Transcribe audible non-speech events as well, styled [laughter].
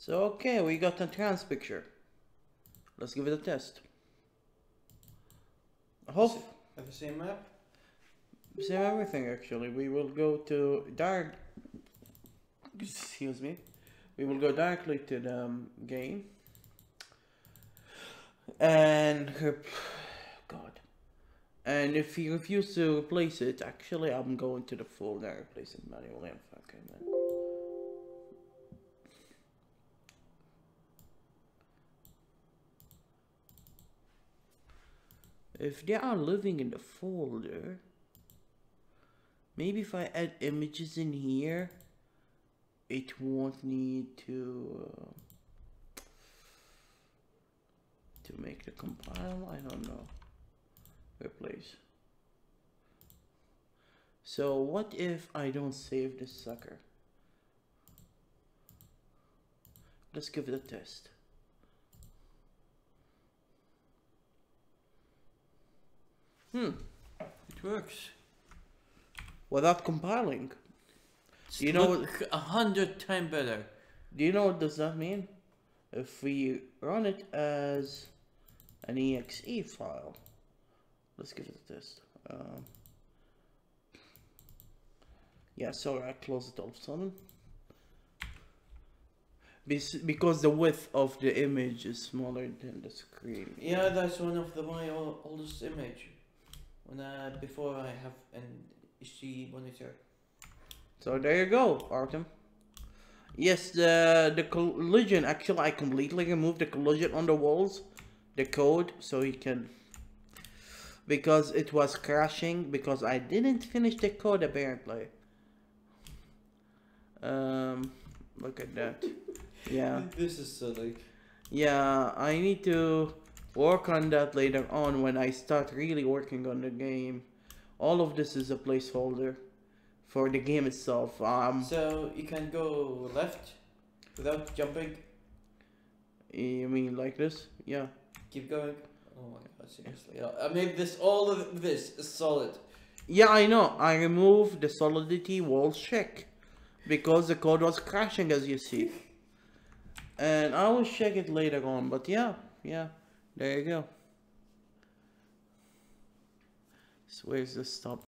So okay, we got a trans picture. Let's give it a test. Hope Have the same map? same everything actually. We will go to dark. Excuse me. We will go directly to the um, game. And God. And if you refuse to replace it, actually, I'm going to the folder and replace it manually. Okay, man. If they are living in the folder, maybe if I add images in here, it won't need to uh, to make the compile. I don't know. Replace. So what if I don't save this sucker? Let's give it a test. Hmm. It works. Without compiling. It's You know a hundred times better. Do you know what does that mean? If we run it as an exe file, let's give it a test. Um, yeah, sorry, I closed it all of a sudden. Because the width of the image is smaller than the screen. Yeah, that's one of the my oldest image. When I before I have an HD monitor. So there you go, Artem. Yes, the the collision. Actually, I completely removed the collision on the walls, the code, so you can. Because it was crashing. Because I didn't finish the code apparently. Um, look at that. [laughs] Yeah, This is silly. yeah. I need to work on that later on when I start really working on the game. All of this is a placeholder for the game itself. Um. So you can go left without jumping. You mean like this? Yeah. Keep going. Oh my god, seriously. I made this all of this is solid. Yeah, I know. I removed the solidity wall check because the code was crashing as you see. And I will check it later on, but yeah, yeah. There you go. So where's the stop?